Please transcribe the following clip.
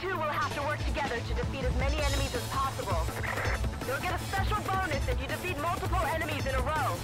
two will have to work together to defeat as many enemies as possible. You'll get a special bonus if you defeat multiple enemies in a row.